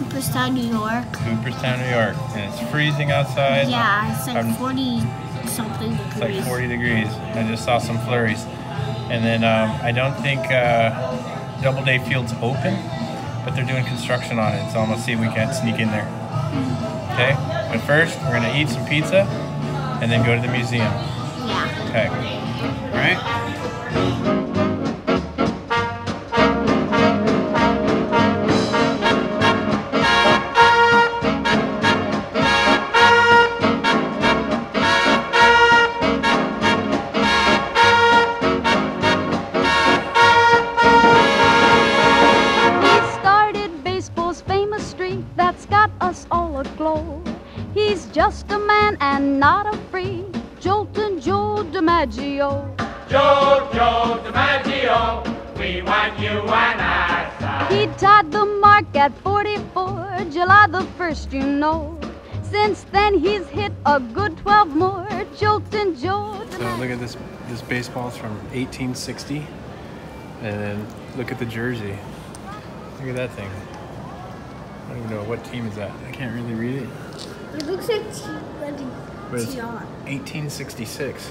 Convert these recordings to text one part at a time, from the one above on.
Cooperstown, New York. Cooperstown, New York, and it's freezing outside. Yeah, it's like I'm- 40 something It's like degrees. 40 degrees. I just saw some flurries. And then um, I don't think uh, Doubleday Field's open, but they're doing construction on it, so I'm gonna see if we can sneak in there. Okay? But first, we're gonna eat some pizza and then go to the museum. Yeah. Okay. All right? All. He's just a man and not a freak. Joltin' Joe DiMaggio. Joe, Joe DiMaggio, we want you and I. He tied the mark at 44, July the 1st, you know. Since then, he's hit a good 12 more. Joltin' Joe So look at this this baseball's from 1860. And then look at the jersey. Look at that thing. I don't even know what team is that. I can't really read it. It looks like But it's 1866.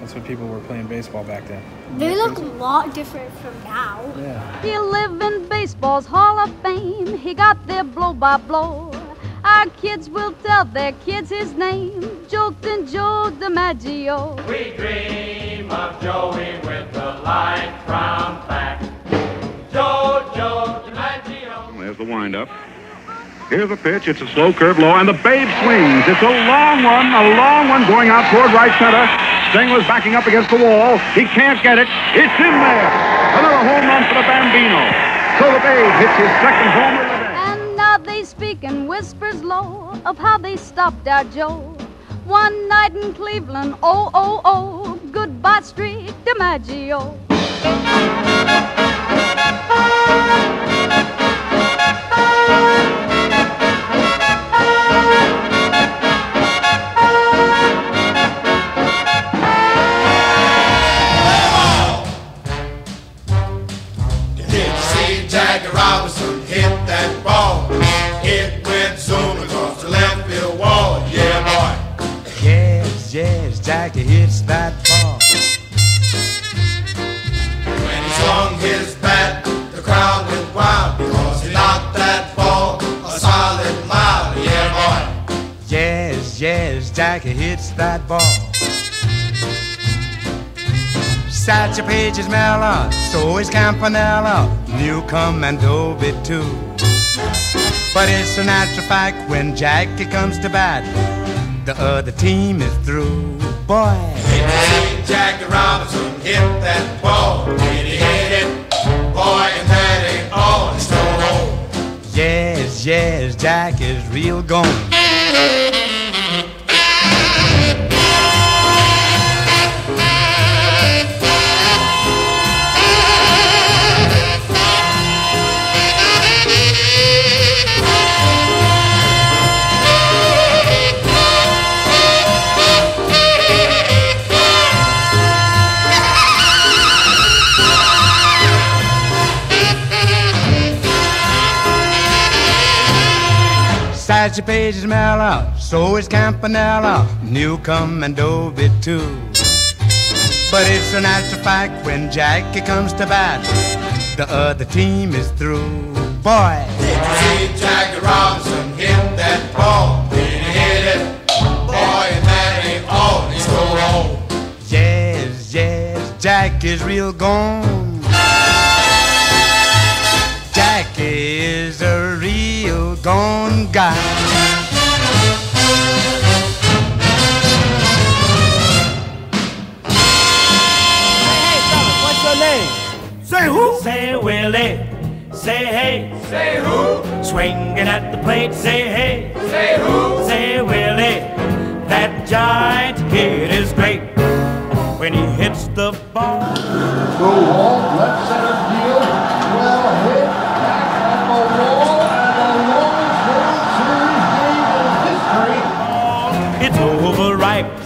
That's when people were playing baseball back then. They look a lot different from now. Yeah. He lived in baseball's Hall of Fame. He got there blow by blow. Our kids will tell their kids his name. Joltin' Joe DiMaggio. We dream of Joey with the light brown back. The windup. Here's a pitch. It's a slow curve low, and the babe swings. It's a long one, a long one going out toward right center. Singler's backing up against the wall. He can't get it. It's in there. Another home run for the Bambino. So the babe hits his second homer of the day. And now they speak in whispers low of how they stopped our Joe. One night in Cleveland, oh, oh, oh, goodbye street DiMaggio. Jackie Robinson hit that ball? It went zooming across the left field wall. Yeah, boy. Yes, yes, Jackie hits that ball. When he swung his bat, the crowd went wild because he knocked that ball a solid mile. Yeah, boy. Yes, yes, Jackie hits that ball. Satchel Paige is mellow, so is Campanella, Newcombe and Doby too. But it's a natural fact when Jackie comes to bat, the other team is through. Boy, see Jackie Robinson hit that ball? Did he hit it? Boy, and that ain't all. Home. yes, yes, Jack is real gone. Satchel Paige is mellow, so is Campanella, Newcombe and Doby too. But it's a natural fact when Jackie comes to bat, the other team is through. Boy, see Jackie Robinson hit that ball? He hit it? Boy, and that ain't all. He stole home. yes, yes, Jack is real gone. Jackie is a real gone guy. Hey, fella, what's your name? Say who? Say Willie. Say hey. Say who? Swinging at the plate. Say hey. Say who? Say Willie. That giant kid is great. When he hits the ball. Go Walt, left center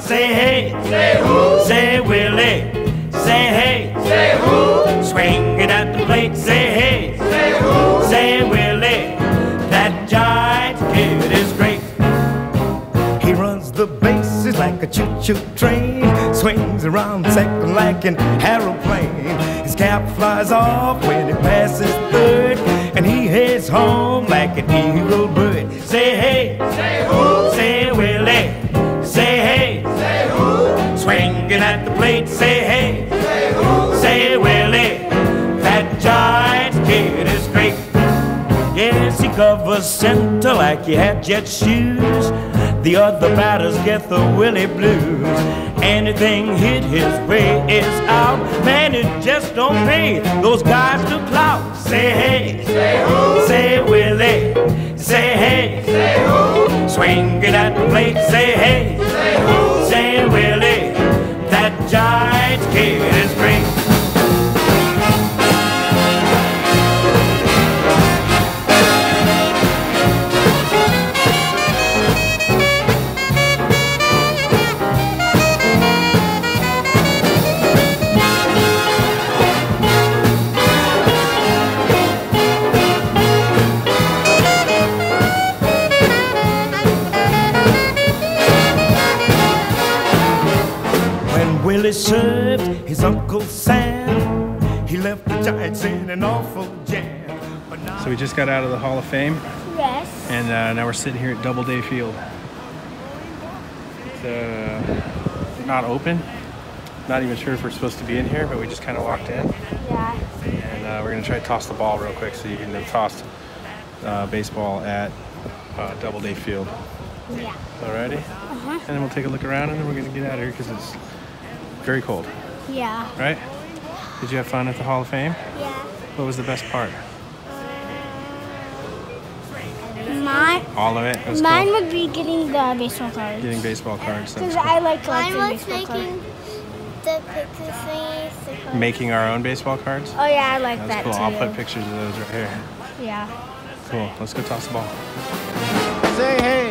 Say hey. Say who? Say Willie. Say hey. Say who? Swing it at the plate. Say hey. Say who? Say Willie. That giant kid is great. He runs the bases like a choo-choo train. Swings around second like an aeroplane. His cap flies off when it passes third. And he heads home like an eagle bird. Say hey. Say who? Swinging at the plate. Say hey, say who? Say Willie. That Giants kid is great. Yes, he covers center like he had jet shoes. The other batters get the Willie blues. Anything hit his way is out. Man, it just don't pay those guys to clout. Say hey, say who? Say Willie. Say hey, say who? Swinging at the plate. Say hey, say who? Willie served his Uncle Sam, he left the Giants in an awful jam. So we just got out of the Hall of Fame, Yes. and uh, now we're sitting here at Doubleday Field. It's uh, not open. Not even sure if we're supposed to be in here, but we just kind of walked in, Yeah. and uh, we're gonna try to toss the ball real quick so you can toss uh, baseball at uh, Doubleday Field. Yeah. Alrighty? Uh -huh. And then we'll take a look around, and then we're gonna get out of here because it's very cold, Yeah. right? Did you have fun at the Hall of Fame? Yeah. What was the best part? Uh, mine, All of it. It mine cool. would be getting the baseball cards. Getting baseball cards. Because cool. I like Mine collecting was baseball making cards. the picture thingies. the cards. Making our own baseball cards. Oh yeah, I like That's that cool. too. I'll put pictures of those right here. Yeah. Cool. Let's go toss the ball. say hey,